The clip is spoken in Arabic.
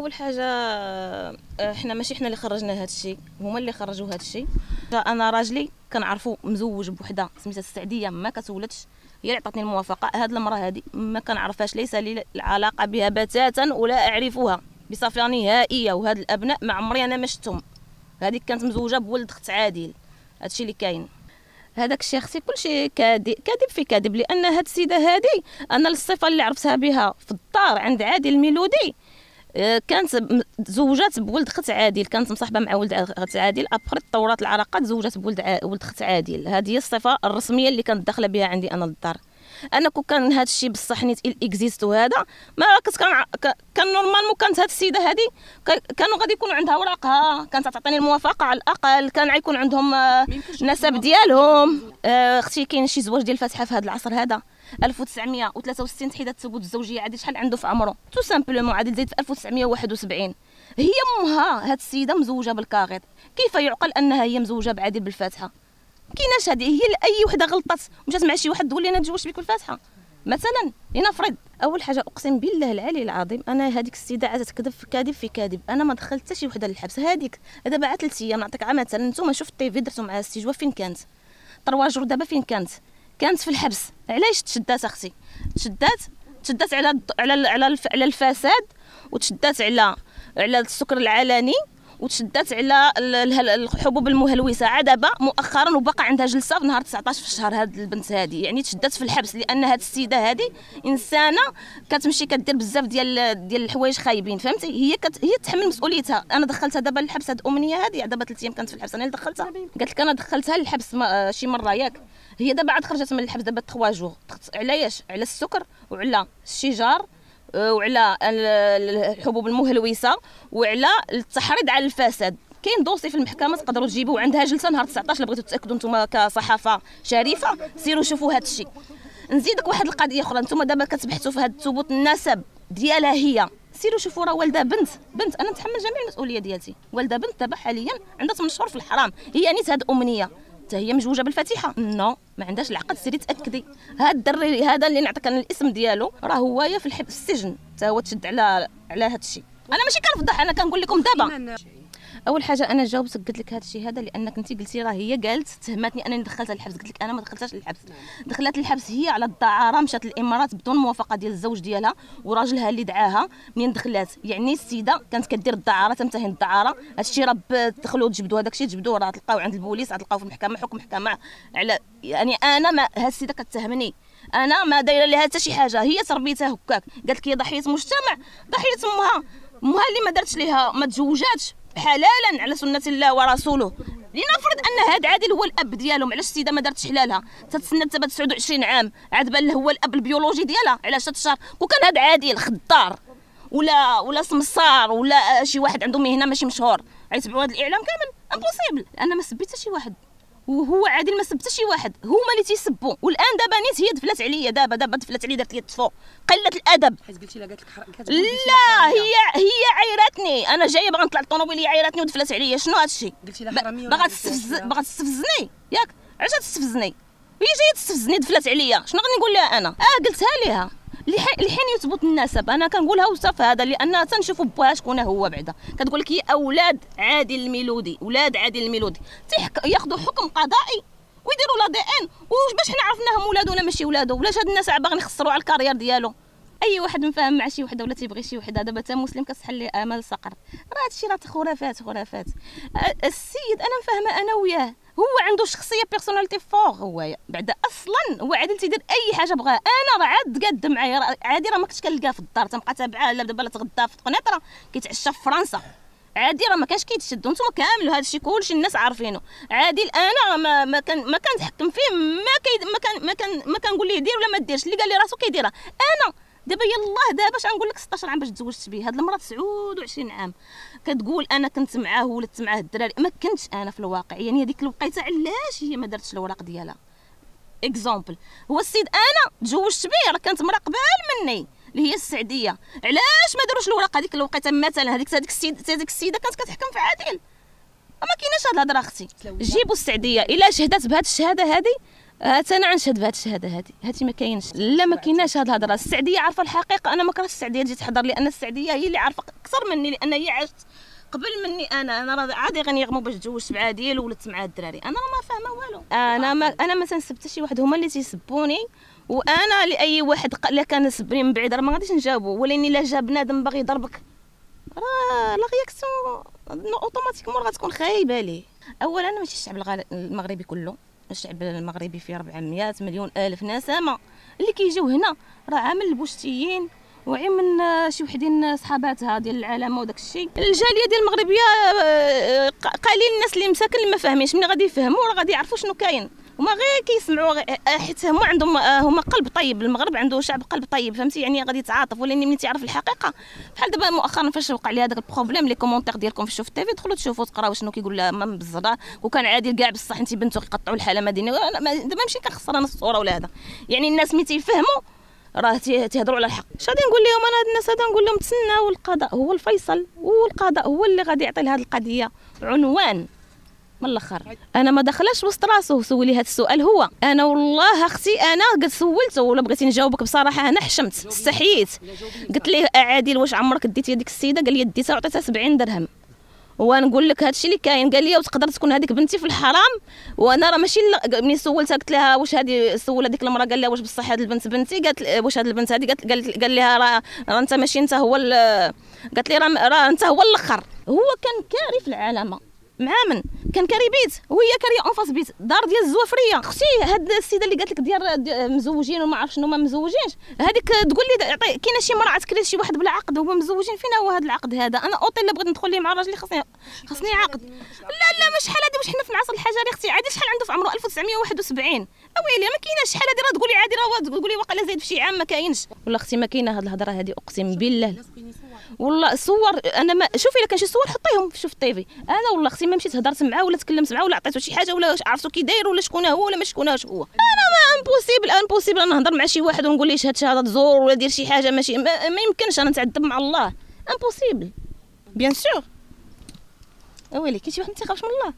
أول حاجة آه، إحنا ماشي إحنا اللي خرجنا هذا الشيء هما اللي خرجوا هذا الشيء. أنا راجلي كنعرفو مزوج بوحدة سميتها السعدية ما كتولدش. هي اللي عطاتني الموافقة هاد المرأة هذه ما كنعرفهاش ليس لي العلاقة بها بتاتا ولا أعرفها بصفه نهائية. وهاد الأبناء ما عمري أنا ما شفتهم. هذيك كانت مزوجة بولد أخت عادل هادشي اللي كاين. هذاك الشيء أختي كلشي كاذب كاذب في كاذب لأن هاد السيدة هذه أنا الصفه اللي عرفتها بها في الدار عند عادل الميلودي كانت زوجات بولد اخت عادل كانت مصاحبة مع ولد اخت عادل. أبخر تطورات العلاقات زوجات بولد ولد اخت عادل. هذه هي الصفة الرسمية اللي كانت داخلة بها عندي أنا للدار. أنا كون كان هذا الشيء بصح نيت existe وهذا ما كنت كان كان normalement كانت هذه السيدة هذه كانوا غادي يكونوا عندها اوراقها كانت تعطيني الموافقة على الأقل. كان غيكون عندهم آه، نسب ديالهم. آه، أختي كاين شي زواج ديال الفاتحة في هذا العصر هذا. 1963 تحيدات الثبوت الزوجية عادي شحال عنده في عمره؟ tout simplement عادي زيد في 1971 هي أمها هاد السيدة مزوجة بالكاغيط. كيف يعقل أنها هي مزوجة بعادل بالفاتحة؟ كايناش هذه هي اي وحدة غلطت؟ مشات مع شي واحد تقول لي أنا تزوجت بك بالفاتحة. مثلا لنفرض أول حاجة أقسم بالله العلي العظيم أنا هذيك السيدة عاد تكذب في كاذب في كاذب. أنا ما دخلت حتى شي وحدة للحبس. هذيك دابا عاد ثلاث أيام نعطيك مثلا نتوما شفت التيفي درتو مع السجوه فين كانت؟ طرواجور دابا فين كانت؟ كانت في الحبس. علاش تشدات أختي؟ تشدات تشدات على على على الفساد وتشدات على على السكر العلني وتشدات على الحبوب المهلوسة. عاد دابا مؤخرا وبقى عندها جلسة في نهار 19 في الشهر هاد البنت هذه يعني تشدات في الحبس لأن هاد السيدة هذه إنسانة كتمشي كدير بزاف ديال ديال الحوايج خايبين فهمتي؟ هي كت هي تحمل مسؤوليتها. أنا دخلتها دابا للحبس هاد الامنيه هذه دابا ثلاث أيام كانت في الحبس. أنا اللي دخلتها. قالت لك أنا دخلتها للحبس شي مرة ياك. هي دابا عاد خرجت من الحبس دابا 3 جوغ. علاش؟ على السكر وعلى الشجار وعلى الحبوب المهلوسة وعلى التحريض على الفساد. كاين دوسي في المحكمة تقدروا تجيبوا عندها جلسة نهار 19 بغيتوا تاكدوا نتوما كصحافة شريفة سيروا شوفوا هذا الشيء. نزيدك واحد القضية أخرى نتوما دابا كتبحثوا في هذا ثبوت النسب ديالها هي. سيروا شوفوا راه والدة بنت بنت أنا نتحمل جميع المسؤولية ديالتي. والدة بنت دابا حاليا عندها 8 شهور في الحرام هي نيت هاد امنيه حتى هي مزوجة بالفاتحة. non ما عندهاش العقد. سيري تأكدي. هذا الدري هذا اللي نعطيك أنا الاسم ديالو راه هو في الحبس السجن. حتى هو تشد على على هذا الشيء. أنا ماشي كنفضح أنا كنقول لكم دابا. أول حاجة أنا جاوبت قلت لك هذا الشيء هذا لأنك انت قلتي راه هي قالت تهمتني أنني دخلتها للحبس قلت لك أنا ما دخلتهاش للحبس. دخلت للحبس هي على الدعارة مشات للإمارات بدون موافقة ديال الزوج ديالها وراجلها اللي دعاها. منين دخلات يعني السيدة كانت كدير الدعارة تمتهن الدعارة. هادشي راه تدخلوا تجبدوا هذاك الشيء تجبدوه راه تلقاو عند البوليس تلقاو في المحكمة حكم محكمة على يعني أنا ما هاد السيدة كتهمني. أنا ما دايرة لها حتى شي حاجة هي تربيتها هكاك. قالت لك هي ضحية مجتمع ضحية أمها. أمها اللي ما دارتش ليها ما تزوجاتش. حلالا على سنة الله ورسوله. لنفرض أن هذا عادل هو الأب ديالهم علاش السيدة ما دارتش حلالها؟ تتسنى حتى 29 عام عاد بان هو الأب البيولوجي ديالها علاش تشهر وكان هذا عادل خضار ولا ولا سمسار ولا شي واحد عنده مهنة ماشي مشهور. غيتبعوا هذا الإعلام كامل impossible أنا ما سبيت شي واحد. وهو عادل ما سب شي واحد هما اللي تيسبوا. والآن دابا نيت هي دفلات عليا دابا دابا دفلات عليا دارت لي الطفو. قلة الأدب. حيت قلتي لها قالت لك لا هي هي عيراتني أنا جاية باغا نطلع الطوموبيل هي عيراتني ودفلات عليا. شنو هذا الشيء قلتي لها حرامية باغا تستفز باغا تستفزني. ياك؟ علاش تستفزني؟ هي جاية تستفزني دفلات عليا. شنو غادي نقول لها أنا؟ آه قلتها ليها. لحين يثبت النسب. أنا كنقولها وصف هذا لأن تنشوفوا بوها شكون هو بعدا. كتقول لك أولاد عادل الميلودي أولاد عادل الميلودي ياخذوا حكم قضائي ويديروا l'ADN. واش باش حنا عرفناهم ولاد ولا ماشي ولادو ولاش هاد الناس باغيين يخسروا على ال carrière ديالو أي واحد مفاهم مع شي وحدة ولا تيبغي شي وحدة دابا تا مسلم كتسحر ليه امل صقر. راه هادشي راه خرافات خرافات السيد أنا مفاهمة أنا وياه. هو عنده شخصية personnalité forte هو بعدا أصلا هو عادل تيدير أي حاجة بغاها أنا راه عاد قاد معايا عادي راه ما كنتش كنلقاه في الدار تنبقى تابعاه لا دابا لا تغدا في قنيطره كيتعشى في فرنسا. عادي راه ما كانش كيتشد. نتوما كامل هذا الشيء كلشي الناس عارفينه عادل أنا ما ما كان ما كنتحكم فيه ما كي ما كان ما كان ما كنقول ليه دير ولا ما ديرش. اللي قال لي راسو كيديرها. أنا دابا يلاه دابا اش غنقول لك 16 عام باش تزوجت به هاد المرأة 29 عام. كتقول أنا كنت معاه ولدت معاه الدراري ما كنتش أنا في الواقع. يعني هذيك الوقيتة علاش هي ما دارتش الاوراق ديالها؟ exemple هو السيد أنا تزوجت به راه كانت مرا قبال مني اللي هي السعدية. علاش ما داروش الوراق؟ هذيك الوقيتة مثلا هذيك هذيك السيده هذيك السيدة كانت كتحكم في عادل. ما كايناش هاد الهضرة أختي. جيبوا السعدية. إلا شهدت بهذه الشهادة هذه هات أنا غنشهد بهاد الشهادة هادي. هادي ما كاينش. لا ما كايناش هاد الهضرة. السعدية عارفة الحقيقة. أنا ما كرهتش السعدية تجي تحضر لأن السعدية هي اللي عارفة. أكثر مني لأن هي عاشت قبل مني أنا. أنا راه عادي غنيغمو باش تزوجت مع ديال ولدت مع الدراري. أنا راه ما فاهمة والو. أنا ما أنا ما تنسب حتى شي واحد. هما اللي تيسبوني. وأنا لأي واحد لا كان سبني من بعيد راه ما غاديش نجاوبو. ولكن الا جا بنادم باغي يضربك. راه la réaction automatiquement غتكون خايبة ليه. اولا ماشي الشعب المغربي كله. الشعب المغربي فيه 400 مليون ألف نسمة. اللي كيجيو هنا راه عامل البوشتيين وعي من شي وحدين صحاباتها ديال العلامه وداك الشيء الجالية ديال المغربية آه، قليل الناس اللي مساكن اللي ما فاهمينش. ملي غادي يفهموا؟ راه غادي يعرفوا شنو كاين. هما غير كيسمعوا آه، حيت هما عندهم آه، هما قلب طيب المغرب عنده شعب قلب طيب فهمتي؟ يعني غادي يتعاطف ولكن ملي تعرف الحقيقة بحال دابا مؤخرا فاش وقع لي هذاك البروبليم لي كومونتير ديالكم في شوف تيفي دخلوا تشوفوا تقراو شنو كيقول لها مام بالزرار وكان عادي كاع بصح انت بنتو كيقطعوا الحالة المدنيه دابا ماشي كنخسر أنا الصورة ولا هذا. يعني الناس ملي تيفهموا راه تيهضروا على الحق. اش غادي نقول لهم؟ أنا هاد الناس هذا نقول لهم تسناو القضاء هو الفيصل والقضاء هو اللي غادي يعطي لهذه القضية عنوان. من الأخر. أنا ما دخلش وسط راسه سولي هذا السؤال هو. أنا والله أختي أنا قد سولته ولا بغيتي نجاوبك بصراحة أنا حشمت استحييت. قلت ليه عادل واش عمرك ديتي هذيك السيدة؟ قال لي ديتها وعطيتها 70 درهم. ونقول لك هادشي اللي كاين. قال لي وتقدر تكون هذيك بنتي في الحرام؟ وأنا راه ماشي ملي سولتها قلت لها واش هذه سول هذيك المرأة؟ قال لها واش بصح هذه البنت بنتي؟ قالت واش هذه البنت هذه قالت قال لها راه راه أنت ماشي أنت هو قالت لي راه أنت هو الأخر. هو كان كاري في العالمه مع من؟ كان كاري بيت وهي كاريه en face بيت دار ديال الزوافرية. أختي هاد السيدة اللي قالت لك ديال مزوجين وما عرف شنو ما مزوجينش. هذيك تقول لي كاينة شي مرأة تكري شي واحد بلا عقد هما مزوجين فين هو هذا العقد هذا؟ أنا اوطيل اللي بغيت ندخل ليه مع راجلي خاصني خاصني عقد. لا لا ما شحال هذه واش حنا في العصر الحجري أختي. عادي شحال عنده في عمره؟ 1971 أويلي ما كايناش. شحال هذه راه تقولي عادي راه تقولي واقيلا زايد في شي عام ما كاينش. والله أختي ما كاينة هذه الهضرة هذه أقسم بالله. والله صور أنا ما شوفي إلا كان شي صور حطيهم شوف التيفي. أنا والله أختي ما مشيت هضرت معاه ولا تكلمت معاه ولا عطيته شي حاجة ولا عرفتو كي داير ولا شكون هو ولا ما شكوناش هو. أنا ما impossible impossible نهضر مع شي واحد ونقول ليه شهاد شهاده زور ولا دير شي حاجة ماشي ما, ما يمكنش أنا نتعذب مع الله. impossible bien sûr ويلي كاين شي واحد ما تيخافش من الله